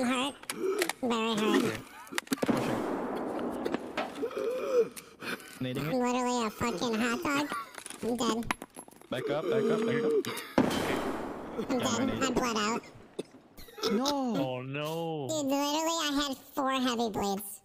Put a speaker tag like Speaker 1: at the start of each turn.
Speaker 1: I'm hurt. Very hurt. I'm
Speaker 2: it.
Speaker 1: literally a fucking hot dog. I'm dead.
Speaker 2: Back up, back up, back up.
Speaker 1: I'm dead. I bled out.
Speaker 2: No!
Speaker 3: Oh no.
Speaker 1: Dude, literally, I had four heavy bleeds.